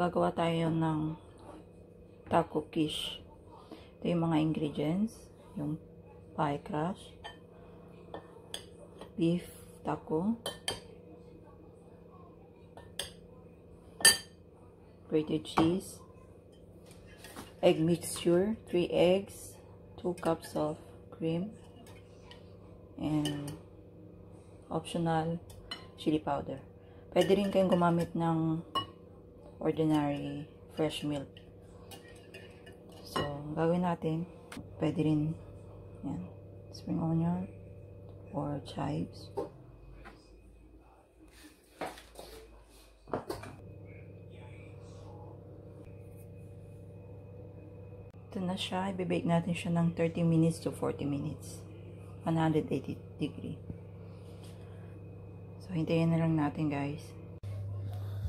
gagawa tayo ng taco quiche. Ito yung mga ingredients. Yung pie crust, beef taco, grated cheese, egg mixture, 3 eggs, 2 cups of cream, and optional chili powder. Pwede rin kayong gumamit ng ordinary fresh milk. So, gagawin natin, pwede rin yan, spring onion or chives. Ito na siya. Ibibake natin siya ng 30 minutes to 40 minutes. 180 degree. So, hintayin na lang natin guys.